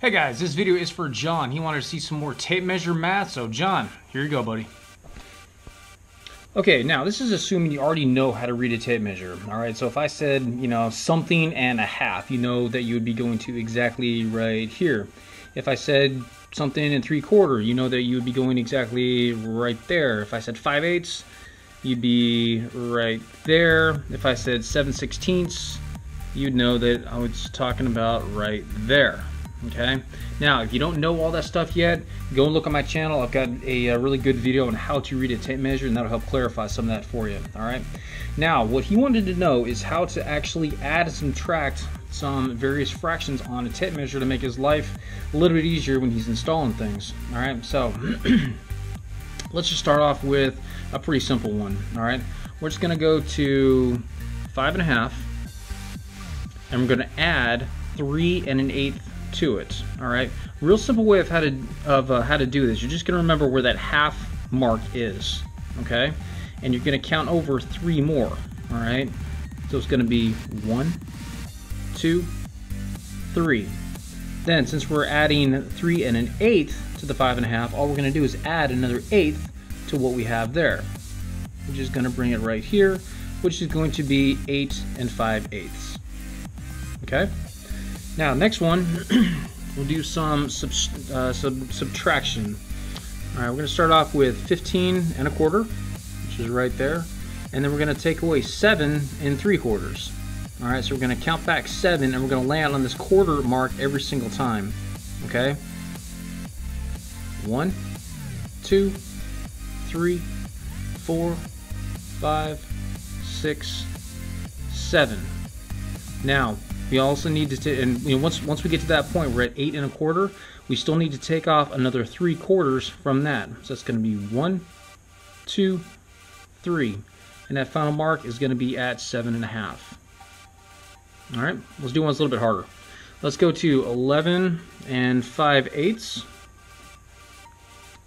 Hey guys, this video is for John. He wanted to see some more tape measure math, so John, here you go, buddy. Okay, now this is assuming you already know how to read a tape measure. All right, so if I said, you know, something and a half, you know that you would be going to exactly right here. If I said something and three quarter, you know that you would be going exactly right there. If I said five eighths, you'd be right there. If I said seven sixteenths, you'd know that I was talking about right there. Okay. Now, if you don't know all that stuff yet, go and look on my channel. I've got a, a, really good video on how to read a tape measure, and that'll help clarify some of that for you. All right. Now, what he wanted to know is how to actually add and subtract some various fractions on a tape measure to make his life a little bit easier when he's installing things. All right. So, let's just start off with a pretty simple one. All right. We're just going to go to five and a half, and we're going to add three and an eighth to it. All right, real simple way of how to of uh, how to do this. You're just gonna remember where that half mark is. Okay, and you're gonna count over three more. All right, so it's gonna be one, two, three. Then, since we're adding three and an eighth to the five and a half, all we're gonna do is add another eighth to what we have there, which is gonna bring it right here, which is going to be eight and five eighths. Okay. Now, next one, we'll do some sub, uh, sub, subtraction. All right, we're to start off with 15 and a quarter, which is right there. And then we're going to take away 7 and 3 quarters. All right, so we're going to count back 7, and we're going to land on this quarter mark every single time. Okay? One, two, three, four, five, six, seven. Now, we also need to, and you know, once once we get to that point, we're at eight and a quarter. We still need to take off another three quarters from that. So it's going to be one, two, three, and that final mark is going to be at seven and a half. All right, let's do one that's a little bit harder. Let's go to 11 and 5 eighths.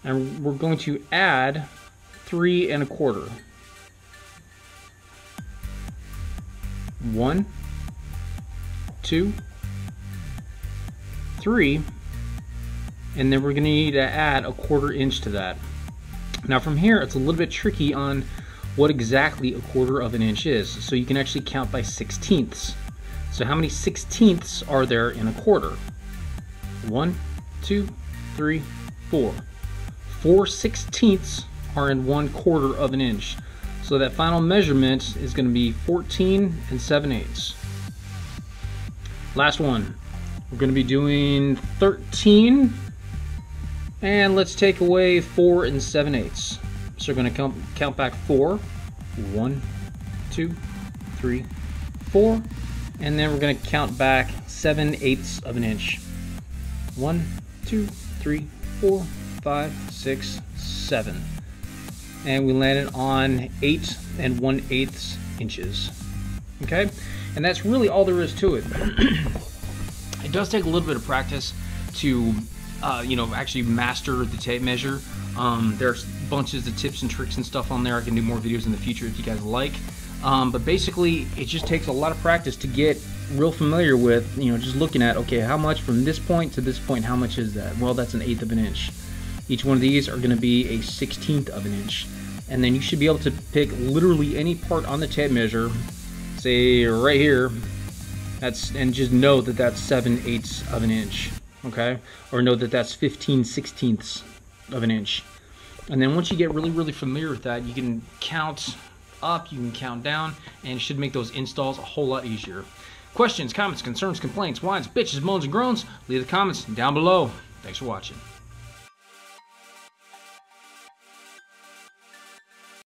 And we're going to add three and a quarter. One, two, three, and then we're going to need to add a quarter inch to that. Now from here, it's a little bit tricky on what exactly a quarter of an inch is. So you can actually count by sixteenths. So how many sixteenths are there in a quarter? One, two, three, four. Four sixteenths are in one quarter of an inch. So that final measurement is going to be 14 and 7 eighths. Last one. We're going to be doing 13. And let's take away 4 and 7 eighths. So we're going to count, count back 4. 1, 2, 3, 4. And then we're going to count back 7 eighths of an inch. 1, 2, 3, 4, 5, 6, 7. And we landed on 8 and 1 eighths inches. Okay? And that's really all there is to it. it does take a little bit of practice to, uh, you know, actually master the tape measure. Um, there's bunches of tips and tricks and stuff on there. I can do more videos in the future if you guys like. Um, but basically, it just takes a lot of practice to get real familiar with, you know, just looking at, okay, how much from this point to this point, how much is that? Well, that's an eighth of an inch. Each one of these are going to be a sixteenth of an inch. And then you should be able to pick literally any part on the tape measure say right here, that's and just know that that's 7 eighths of an inch, okay? Or know that that's 15 sixteenths of an inch. And then once you get really, really familiar with that, you can count up, you can count down, and it should make those installs a whole lot easier. Questions, comments, concerns, complaints, whines, bitches, moans, and groans, leave the comments down below. Thanks for watching.